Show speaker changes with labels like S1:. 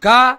S1: К